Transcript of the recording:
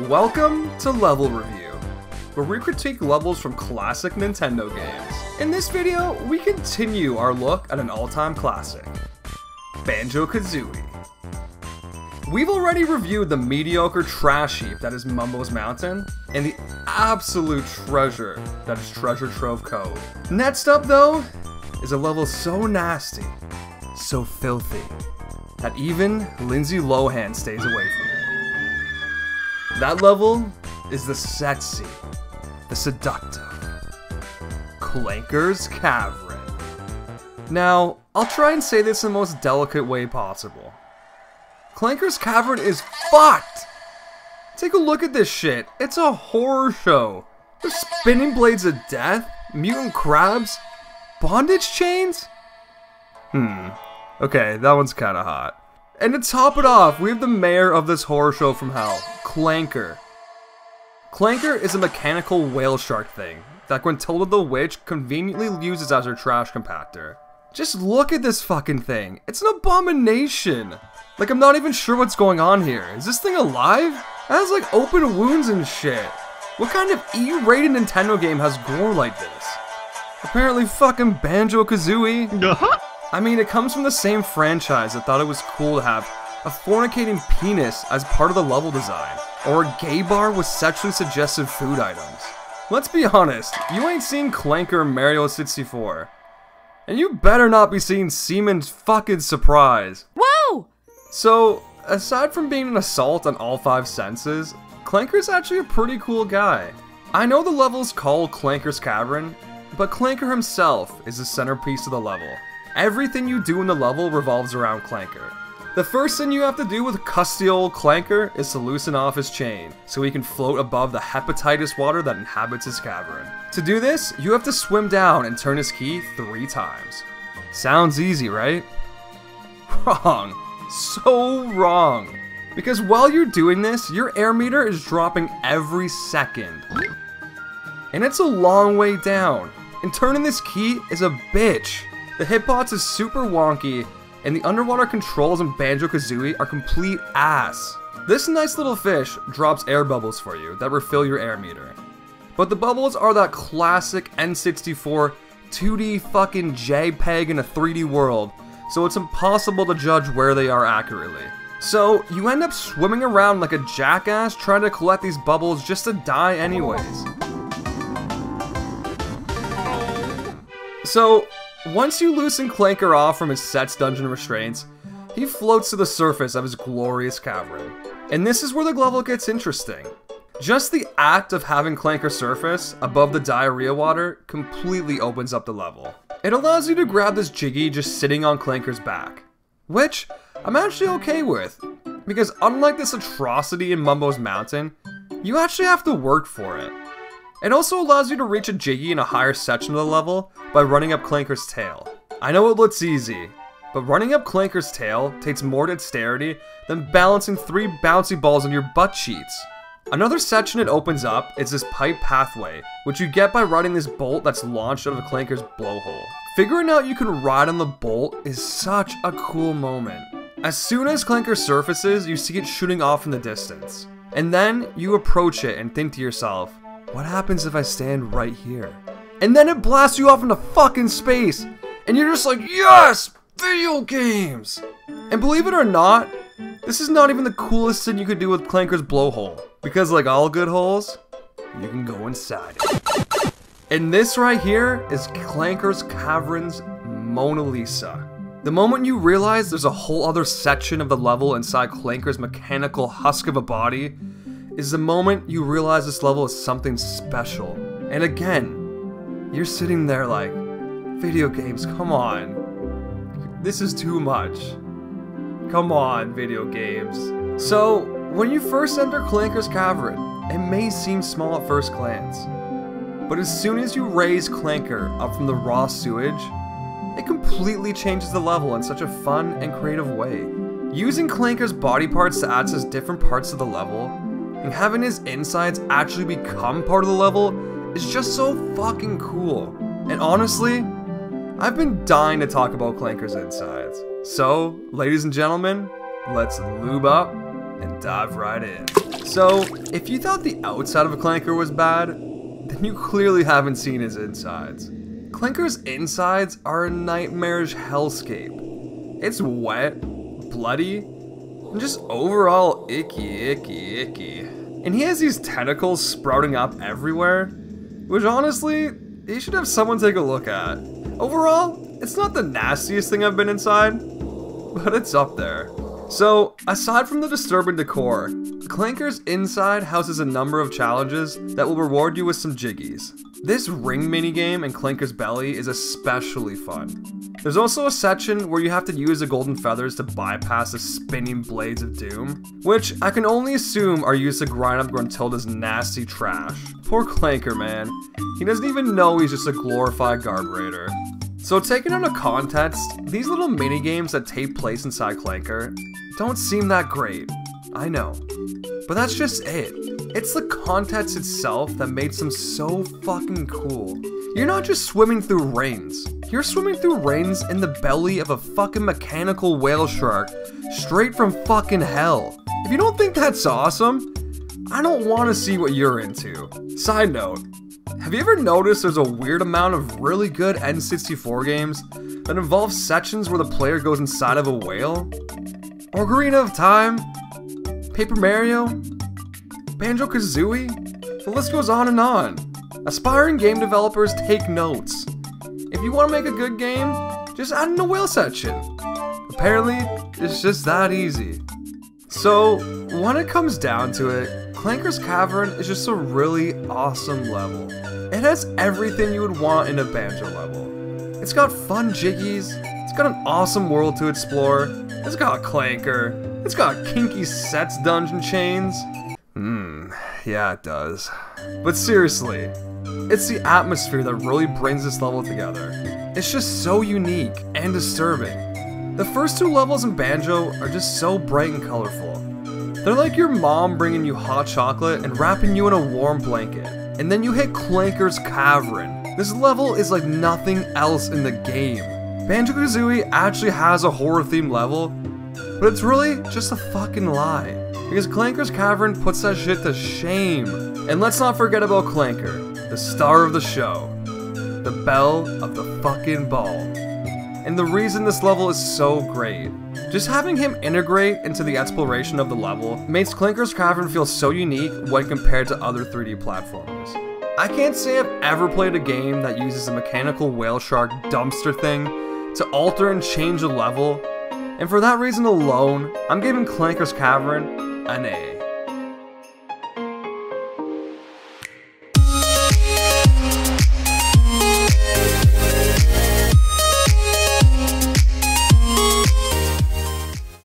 Welcome to Level Review, where we critique levels from classic Nintendo games. In this video, we continue our look at an all-time classic, Banjo-Kazooie. We've already reviewed the mediocre trash heap that is Mumbo's Mountain, and the absolute treasure that is Treasure Trove Cove. Next up, though, is a level so nasty, so filthy, that even Lindsay Lohan stays away from it. That level is the sexy, the seductive, Clanker's Cavern. Now, I'll try and say this in the most delicate way possible. Clanker's Cavern is fucked! Take a look at this shit. It's a horror show. There's spinning blades of death, mutant crabs, bondage chains? Hmm. Okay, that one's kinda hot. And to top it off, we have the mayor of this horror show from hell, Clanker. Clanker is a mechanical whale shark thing that Gruntilda the Witch conveniently uses as her trash compactor. Just look at this fucking thing. It's an abomination. Like, I'm not even sure what's going on here. Is this thing alive? It has like open wounds and shit. What kind of E-rated Nintendo game has gore like this? Apparently fucking Banjo-Kazooie. Uh-huh. I mean, it comes from the same franchise that thought it was cool to have a fornicating penis as part of the level design, or a gay bar with sexually suggestive food items. Let's be honest, you ain't seen Clanker Mario 64. And you better not be seeing Seaman's fucking surprise. Whoa! So, aside from being an assault on all five senses, Clanker's actually a pretty cool guy. I know the level's called Clanker's Cavern, but Clanker himself is the centerpiece of the level. Everything you do in the level revolves around Clanker. The first thing you have to do with custy old Clanker is to loosen off his chain, so he can float above the hepatitis water that inhabits his cavern. To do this, you have to swim down and turn his key three times. Sounds easy, right? Wrong. So wrong. Because while you're doing this, your air meter is dropping every second. And it's a long way down. And turning this key is a bitch. The hitbox is super wonky, and the underwater controls in Banjo-Kazooie are complete ass. This nice little fish drops air bubbles for you that refill your air meter. But the bubbles are that classic N64 2D fucking JPEG in a 3D world, so it's impossible to judge where they are accurately. So, you end up swimming around like a jackass trying to collect these bubbles just to die anyways. So, once you loosen Clanker off from his set's dungeon restraints, he floats to the surface of his glorious cavern. And this is where the level gets interesting. Just the act of having Clanker surface above the diarrhea water completely opens up the level. It allows you to grab this Jiggy just sitting on Clanker's back, which I'm actually okay with, because unlike this atrocity in Mumbo's Mountain, you actually have to work for it. It also allows you to reach a Jiggy in a higher section of the level by running up Clanker's tail. I know it looks easy, but running up Clanker's tail takes more dexterity than balancing three bouncy balls on your butt cheeks. Another section it opens up is this pipe pathway, which you get by riding this bolt that's launched out of Clanker's blowhole. Figuring out you can ride on the bolt is such a cool moment. As soon as Clanker surfaces, you see it shooting off in the distance. And then you approach it and think to yourself, what happens if I stand right here? And then it blasts you off into fucking space, and you're just like, yes, video games! And believe it or not, this is not even the coolest thing you could do with Clanker's blowhole. Because like all good holes, you can go inside it. And this right here is Clanker's Cavern's Mona Lisa. The moment you realize there's a whole other section of the level inside Clanker's mechanical husk of a body, is the moment you realize this level is something special. And again, you're sitting there like, video games, come on. This is too much. Come on, video games. So, when you first enter Clanker's Cavern, it may seem small at first glance. But as soon as you raise Clanker up from the raw sewage, it completely changes the level in such a fun and creative way. Using Clanker's body parts to access different parts of the level, and having his insides actually become part of the level, is just so fucking cool. And honestly, I've been dying to talk about Clanker's insides. So, ladies and gentlemen, let's lube up and dive right in. So, if you thought the outside of a Clanker was bad, then you clearly haven't seen his insides. Clanker's insides are a nightmarish hellscape. It's wet, bloody, and just overall icky, icky, icky. And he has these tentacles sprouting up everywhere, which honestly, he should have someone take a look at. Overall, it's not the nastiest thing I've been inside, but it's up there. So, aside from the disturbing decor, Clanker's inside houses a number of challenges that will reward you with some jiggies. This ring minigame in Clanker's belly is especially fun. There's also a section where you have to use the golden feathers to bypass the spinning blades of doom, which I can only assume are used to grind up Gruntilda's nasty trash. Poor Clanker, man. He doesn't even know he's just a glorified garb raider. So taken out of context, these little mini games that take place inside Clanker don't seem that great. I know. But that's just it. It's the context itself that makes them so fucking cool. You're not just swimming through rains. You're swimming through rains in the belly of a fucking mechanical whale shark straight from fucking hell. If you don't think that's awesome, I don't want to see what you're into. Side note, have you ever noticed there's a weird amount of really good N64 games that involve sections where the player goes inside of a whale? Ocarina of Time? Paper Mario? Banjo Kazooie? The list goes on and on. Aspiring game developers take notes. If you want to make a good game, just add in a whale section. Apparently, it's just that easy. So, when it comes down to it, Clanker's Cavern is just a really awesome level. It has everything you would want in a banjo level. It's got fun jiggies, it's got an awesome world to explore, it's got a Clanker, it's got kinky sets dungeon chains. Hmm, yeah it does. But seriously, it's the atmosphere that really brings this level together. It's just so unique and disturbing. The first two levels in Banjo are just so bright and colorful. They're like your mom bringing you hot chocolate and wrapping you in a warm blanket. And then you hit Clanker's Cavern. This level is like nothing else in the game. Banjo-Kazooie actually has a horror-themed level, but it's really just a fucking lie. Because Clanker's Cavern puts that shit to shame. And let's not forget about Clanker the star of the show, the belle of the fucking ball. And the reason this level is so great. Just having him integrate into the exploration of the level makes Clanker's Cavern feel so unique when compared to other 3D platformers. I can't say I've ever played a game that uses a mechanical whale shark dumpster thing to alter and change a level, and for that reason alone, I'm giving Clanker's Cavern an A.